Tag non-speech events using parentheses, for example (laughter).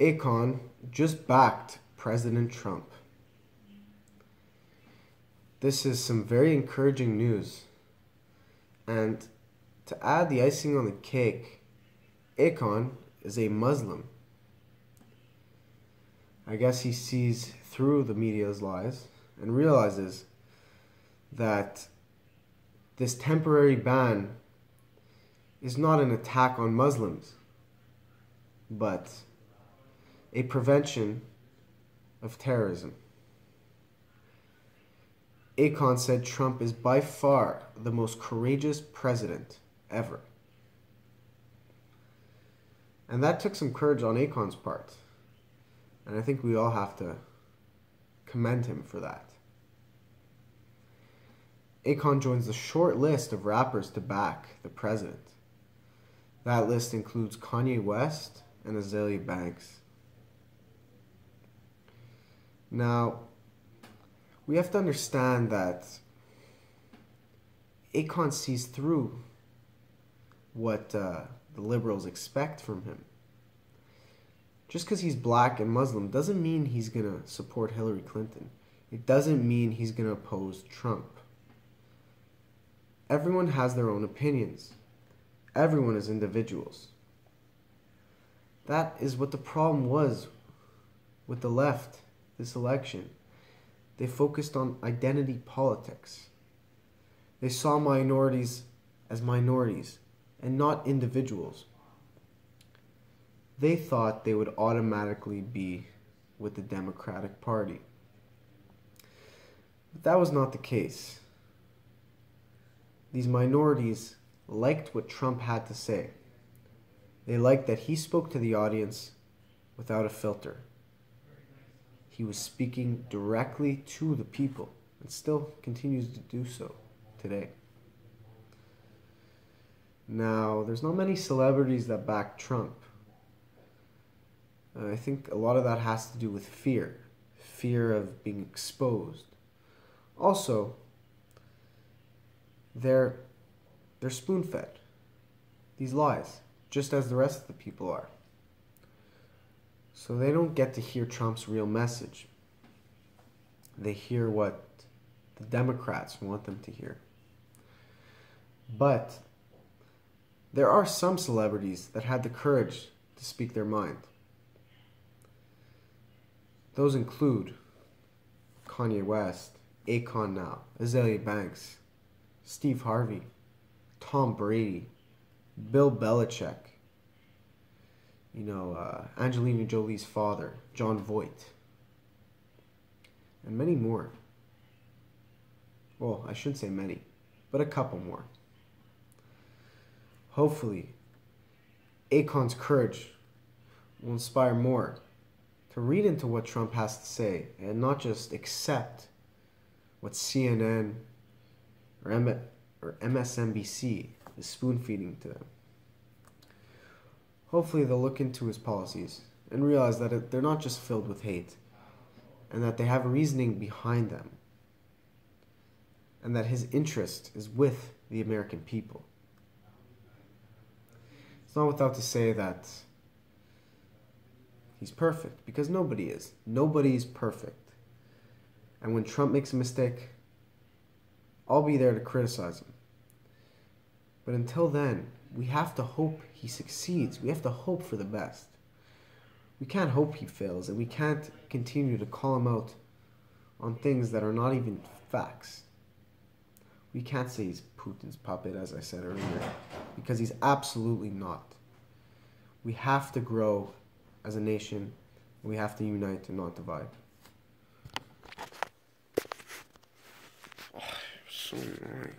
Akon just backed President Trump. This is some very encouraging news. And to add the icing on the cake, Akon is a Muslim. I guess he sees through the media's lies and realizes that this temporary ban is not an attack on Muslims, but a prevention of terrorism. Akon said Trump is by far the most courageous president ever. And that took some courage on Akon's part. And I think we all have to commend him for that. Akon joins the short list of rappers to back the president. That list includes Kanye West and Azealia Banks. Now, we have to understand that Akon sees through what uh, the liberals expect from him. Just because he's black and Muslim doesn't mean he's going to support Hillary Clinton. It doesn't mean he's going to oppose Trump. Everyone has their own opinions. Everyone is individuals. That is what the problem was with the left this election. They focused on identity politics. They saw minorities as minorities and not individuals. They thought they would automatically be with the Democratic Party. But that was not the case. These minorities liked what Trump had to say. They liked that he spoke to the audience without a filter. He was speaking directly to the people and still continues to do so today. Now, there's not many celebrities that back Trump. I think a lot of that has to do with fear fear of being exposed. Also, they're, they're spoon fed these lies, just as the rest of the people are. So they don't get to hear Trump's real message. They hear what the Democrats want them to hear. But there are some celebrities that had the courage to speak their mind. Those include Kanye West, Akon now, Azealia Banks, Steve Harvey, Tom Brady, Bill Belichick, you know, uh, Angelina Jolie's father, Jon Voight, and many more. Well, I shouldn't say many, but a couple more. Hopefully, Akon's courage will inspire more to read into what Trump has to say and not just accept what CNN or, M- or MSNBC is spoon feeding to them. Hopefully, they'll look into his policies and realize that it, they're not just filled with hate and that they have reasoning behind them and that his interest is with the American people. It's not without to say that he's perfect because nobody is. Nobody is perfect. And when Trump makes a mistake, I'll be there to criticize him. But until then, we have to hope he succeeds. We have to hope for the best. We can't hope he fails, and we can't continue to call him out on things that are not even facts. We can't say he's Putin's puppet, as I said earlier, because he's absolutely not. We have to grow as a nation, we have to unite and not divide. (sighs) so annoying.